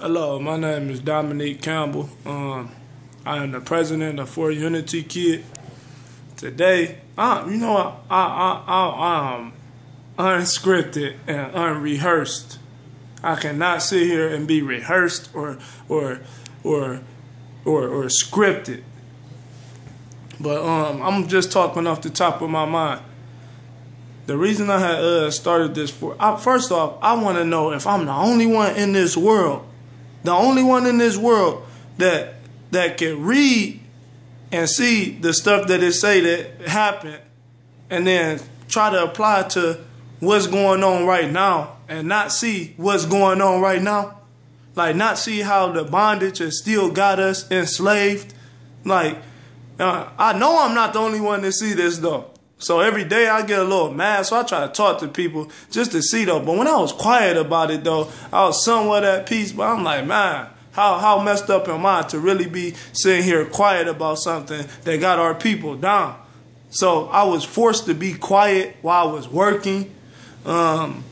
Hello, my name is Dominique Campbell. Um, I am the president of For Unity Kid. Today, I, you know, I, I, I, I'm unscripted and unrehearsed. I cannot sit here and be rehearsed or, or, or, or, or scripted. But um, I'm just talking off the top of my mind. The reason I had uh, started this for, I, first off, I want to know if I'm the only one in this world the only one in this world that that can read and see the stuff that it say that happened and then try to apply to what's going on right now and not see what's going on right now. Like not see how the bondage has still got us enslaved. Like uh, I know I'm not the only one to see this though. So every day I get a little mad, so I try to talk to people just to see though. But when I was quiet about it though, I was somewhat at peace. But I'm like, man, how how messed up am I to really be sitting here quiet about something that got our people down? So I was forced to be quiet while I was working. Um,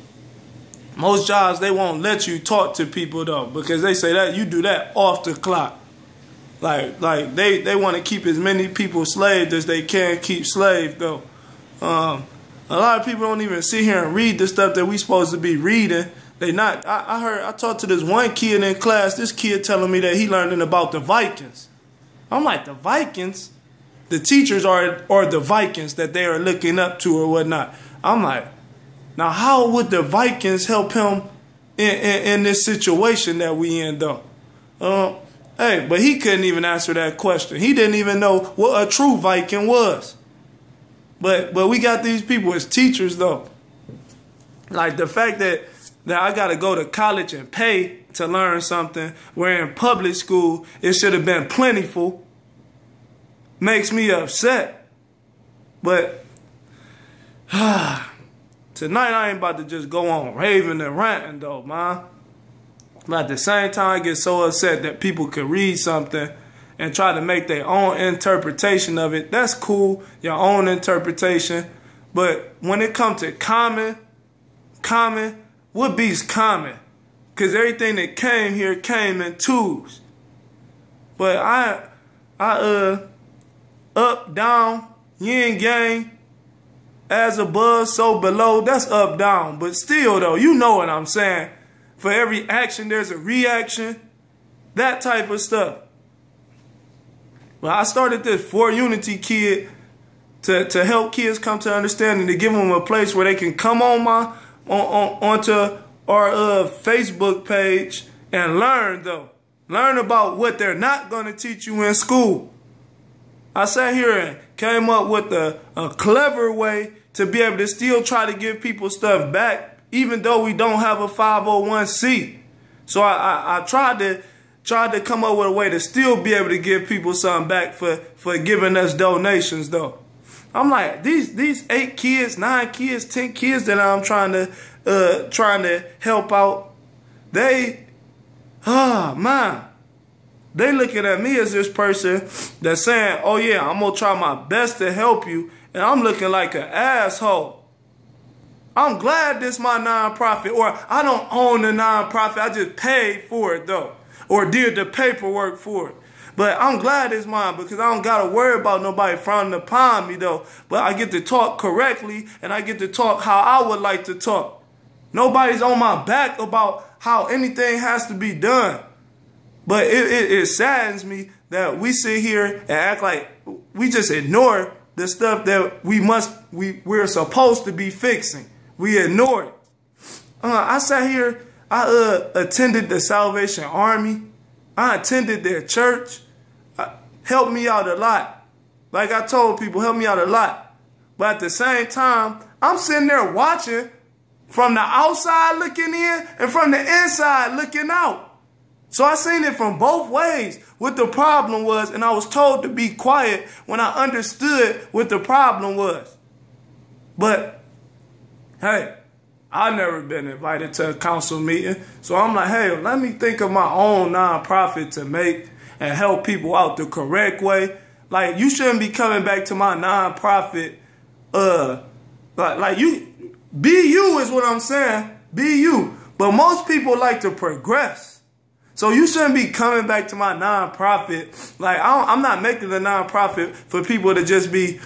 most jobs they won't let you talk to people though because they say that you do that off the clock. Like like they they want to keep as many people slaved as they can keep slave though. Um, a lot of people don't even sit here and read the stuff that we supposed to be reading. They not. I, I heard. I talked to this one kid in class. This kid telling me that he learning about the Vikings. I'm like the Vikings. The teachers are are the Vikings that they are looking up to or whatnot. I'm like, now how would the Vikings help him in in, in this situation that we in though? Um, hey, but he couldn't even answer that question. He didn't even know what a true Viking was. But but we got these people as teachers though. Like the fact that that I got to go to college and pay to learn something, where in public school it should have been plentiful, makes me upset. But tonight I ain't about to just go on raving and ranting though, man. But at the same time, I get so upset that people could read something and try to make their own interpretation of it. That's cool, your own interpretation. But when it comes to common, common, what beats common? Because everything that came here came in twos. But I, I, uh, up, down, yin, yang, as above, so below, that's up, down. But still, though, you know what I'm saying. For every action, there's a reaction. That type of stuff. Well, I started this for Unity Kid to, to help kids come to understanding, to give them a place where they can come on my on, on onto our uh, Facebook page and learn though. Learn about what they're not going to teach you in school. I sat here and came up with a, a clever way to be able to still try to give people stuff back, even though we don't have a 501c. So I, I, I tried to tried to come up with a way to still be able to give people something back for, for giving us donations though. I'm like, these these eight kids, nine kids, ten kids that I'm trying to uh trying to help out, they ah oh, man. They looking at me as this person that's saying, oh yeah, I'm gonna try my best to help you, and I'm looking like an asshole. I'm glad this my nonprofit, or I don't own the nonprofit, I just paid for it though or did the paperwork for it. But I'm glad it's mine because I don't got to worry about nobody frowning upon me though. But I get to talk correctly and I get to talk how I would like to talk. Nobody's on my back about how anything has to be done. But it, it, it saddens me that we sit here and act like we just ignore the stuff that we must, we, we're supposed to be fixing. We ignore it. Uh, I sat here I uh, attended the Salvation Army. I attended their church. Uh, helped me out a lot. Like I told people, helped me out a lot. But at the same time, I'm sitting there watching from the outside looking in and from the inside looking out. So I seen it from both ways what the problem was, and I was told to be quiet when I understood what the problem was. But hey, I've never been invited to a council meeting. So I'm like, hey, let me think of my own nonprofit to make and help people out the correct way. Like, you shouldn't be coming back to my nonprofit. Uh, like, like you, be you is what I'm saying. Be you. But most people like to progress. So you shouldn't be coming back to my nonprofit. Like I am not making a nonprofit for people to just be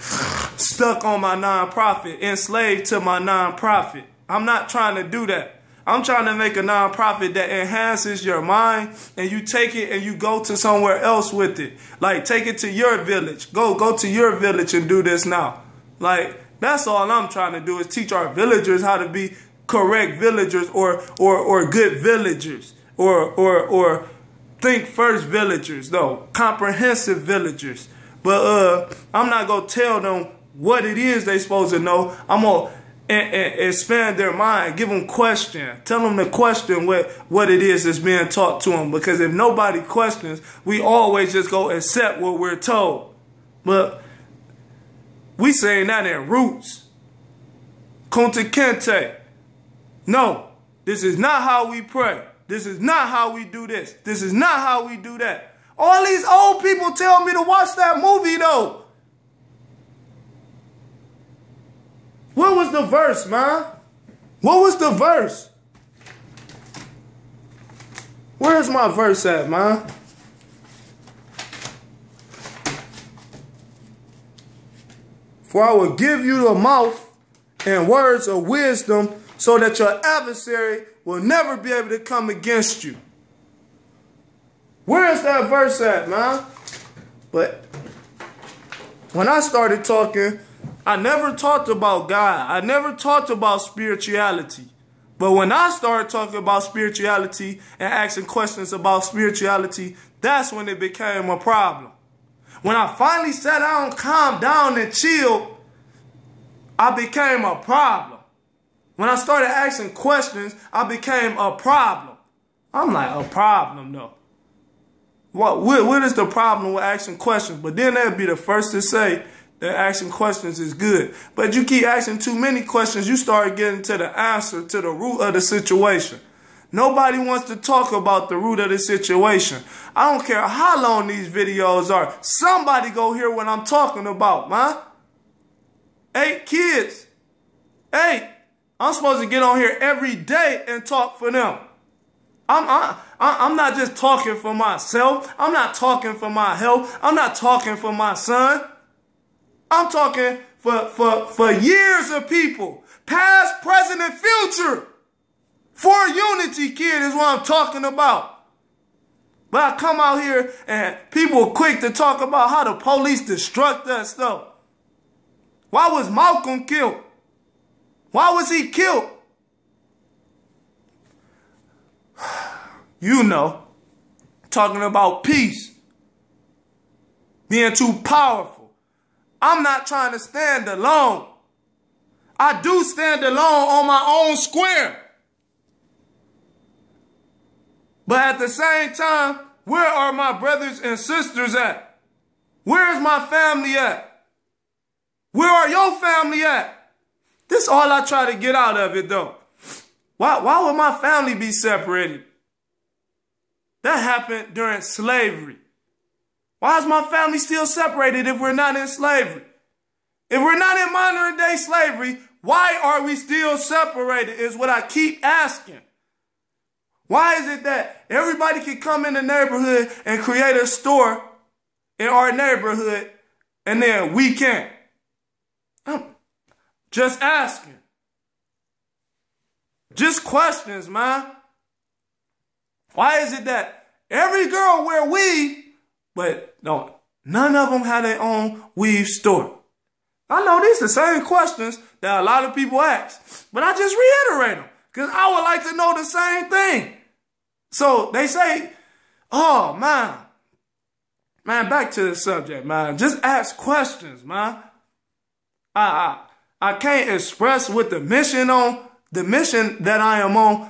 stuck on my nonprofit, enslaved to my nonprofit. I'm not trying to do that. I'm trying to make a nonprofit that enhances your mind and you take it and you go to somewhere else with it. Like take it to your village. Go go to your village and do this now. Like that's all I'm trying to do is teach our villagers how to be correct villagers or or or good villagers or or or think first villagers though comprehensive villagers but uh i'm not gonna tell them what it is they supposed to know i'm gonna expand their mind give them question tell them to question what what it is that's being taught to them because if nobody questions we always just go accept what we're told but we saying that in roots Kunta Kinte no this is not how we pray this is not how we do this. This is not how we do that. All these old people tell me to watch that movie though. What was the verse, man? What was the verse? Where's my verse at, man? For I will give you the mouth and words of wisdom so that your adversary will never be able to come against you. Where is that verse at, man? But when I started talking, I never talked about God. I never talked about spirituality. But when I started talking about spirituality and asking questions about spirituality, that's when it became a problem. When I finally sat down, calmed down, and chilled, I became a problem. When I started asking questions, I became a problem. I'm like, a problem though. What, what, what is the problem with asking questions? But then they'd be the first to say that asking questions is good. But you keep asking too many questions, you start getting to the answer, to the root of the situation. Nobody wants to talk about the root of the situation. I don't care how long these videos are. Somebody go hear what I'm talking about, man. Eight kids. Eight. I'm supposed to get on here every day and talk for them. I'm, I, I'm not just talking for myself. I'm not talking for my health. I'm not talking for my son. I'm talking for, for, for years of people, past, present, and future. For unity, kid, is what I'm talking about. But I come out here and people are quick to talk about how the police destruct us, though. Why was Malcolm killed? Why was he killed? You know, talking about peace, being too powerful. I'm not trying to stand alone. I do stand alone on my own square. But at the same time, where are my brothers and sisters at? Where is my family at? Where are your family at? This all I try to get out of it though. Why, why would my family be separated? That happened during slavery. Why is my family still separated if we're not in slavery? If we're not in modern day slavery, why are we still separated is what I keep asking. Why is it that everybody can come in the neighborhood and create a store in our neighborhood and then we can't? I'm, just asking. Just questions, man. Why is it that every girl wear weave, but no, none of them have their own weave store? I know these are the same questions that a lot of people ask, but I just reiterate them because I would like to know the same thing. So they say, oh man, man, back to the subject, man. Just ask questions, man. I, I, I can't express what the mission on, the mission that I am on